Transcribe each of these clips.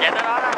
chạy tới đó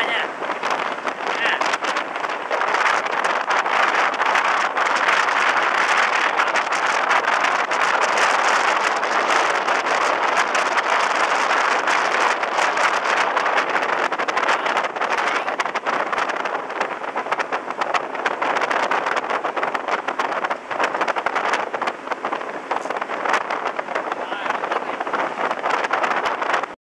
China.